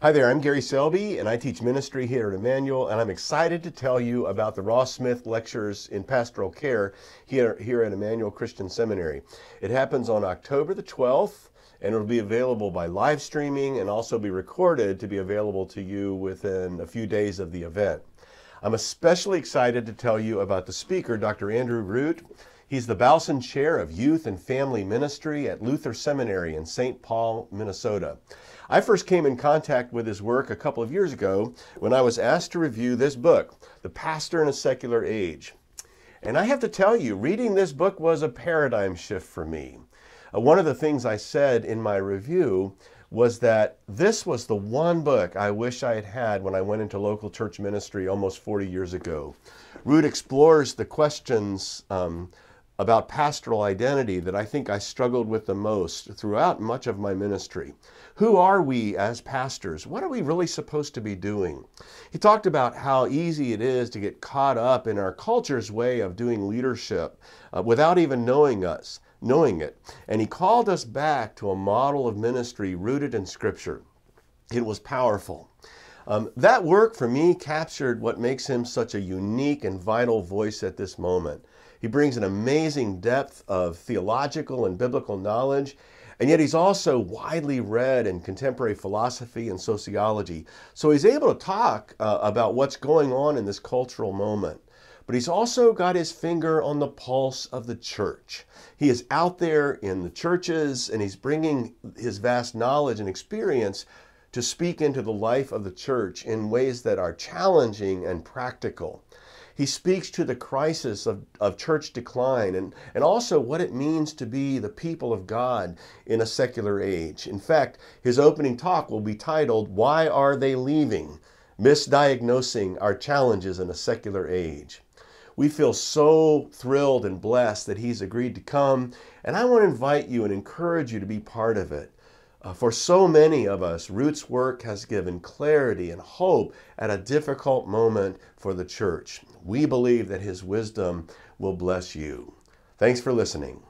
Hi there, I'm Gary Selby, and I teach ministry here at Emmanuel, and I'm excited to tell you about the Ross Smith Lectures in Pastoral Care here, here at Emmanuel Christian Seminary. It happens on October the 12th, and it'll be available by live streaming and also be recorded to be available to you within a few days of the event. I'm especially excited to tell you about the speaker, Dr. Andrew Root. He's the Baalson Chair of Youth and Family Ministry at Luther Seminary in St. Paul, Minnesota. I first came in contact with his work a couple of years ago when I was asked to review this book, The Pastor in a Secular Age. And I have to tell you, reading this book was a paradigm shift for me. Uh, one of the things I said in my review was that this was the one book I wish I had had when I went into local church ministry almost 40 years ago. Root explores the questions um, about pastoral identity that I think I struggled with the most throughout much of my ministry. Who are we as pastors? What are we really supposed to be doing? He talked about how easy it is to get caught up in our culture's way of doing leadership uh, without even knowing us, knowing it. And he called us back to a model of ministry rooted in Scripture. It was powerful. Um, that work for me captured what makes him such a unique and vital voice at this moment. He brings an amazing depth of theological and biblical knowledge, and yet he's also widely read in contemporary philosophy and sociology. So he's able to talk uh, about what's going on in this cultural moment. But he's also got his finger on the pulse of the church. He is out there in the churches and he's bringing his vast knowledge and experience to speak into the life of the church in ways that are challenging and practical. He speaks to the crisis of, of church decline and, and also what it means to be the people of God in a secular age. In fact, his opening talk will be titled, Why Are They Leaving? Misdiagnosing Our Challenges in a Secular Age. We feel so thrilled and blessed that he's agreed to come, and I want to invite you and encourage you to be part of it. Uh, for so many of us, Root's work has given clarity and hope at a difficult moment for the church. We believe that his wisdom will bless you. Thanks for listening.